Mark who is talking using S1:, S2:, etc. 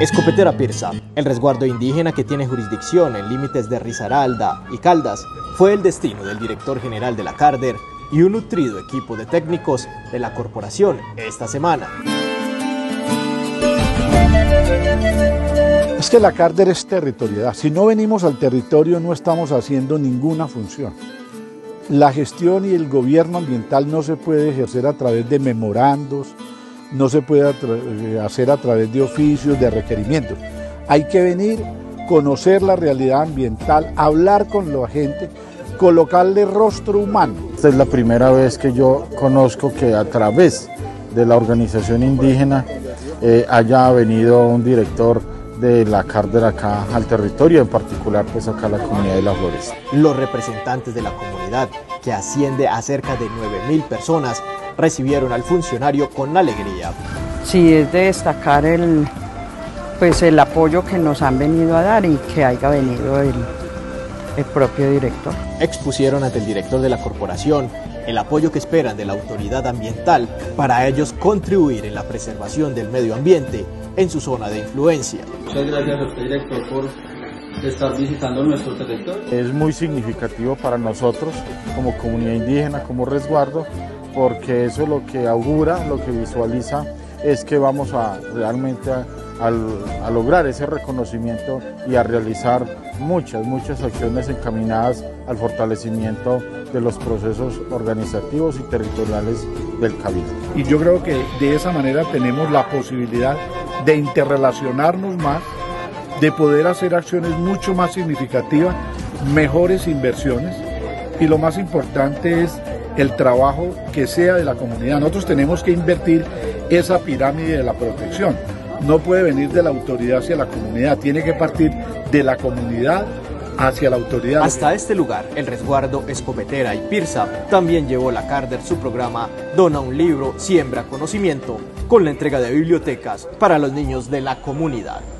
S1: Escopetera Pirsa, el resguardo indígena que tiene jurisdicción en límites de Risaralda y Caldas, fue el destino del director general de la Carder y un nutrido equipo de técnicos de la corporación esta semana.
S2: Es que la Carder es territorialidad. Si no venimos al territorio no estamos haciendo ninguna función. La gestión y el gobierno ambiental no se puede ejercer a través de memorandos, no se puede eh, hacer a través de oficios, de requerimientos. Hay que venir, conocer la realidad ambiental, hablar con la gente, colocarle rostro humano.
S3: Esta es la primera vez que yo conozco que a través de la organización indígena eh, haya venido un director de la Cárder acá al territorio, en particular pues acá a la comunidad de La Flores.
S1: Los representantes de la comunidad, que asciende a cerca de 9.000 personas, recibieron al funcionario con alegría.
S4: Sí, es de destacar el, pues el apoyo que nos han venido a dar y que haya venido el, el propio director.
S1: Expusieron ante el director de la corporación el apoyo que esperan de la autoridad ambiental para ellos contribuir en la preservación del medio ambiente en su zona de influencia.
S5: Muchas gracias a usted, director, por estar visitando nuestro territorio.
S3: Es muy significativo para nosotros como comunidad indígena, como resguardo, porque eso lo que augura, lo que visualiza es que vamos a realmente a, lograr ese reconocimiento y a realizar muchas, muchas acciones encaminadas al fortalecimiento de los procesos organizativos y territoriales del Cabildo.
S2: Y yo creo que de esa manera tenemos la posibilidad de interrelacionarnos más, de poder hacer acciones mucho más significativas, mejores inversiones y lo más importante es el trabajo que sea de la comunidad. Nosotros tenemos que invertir esa pirámide de la protección. No puede venir de la autoridad hacia la comunidad, tiene que partir de la comunidad hacia la autoridad.
S1: Hasta este lugar, el resguardo Escopetera y Pirsa también llevó la Carder su programa Dona un libro, siembra conocimiento, con la entrega de bibliotecas para los niños de la comunidad.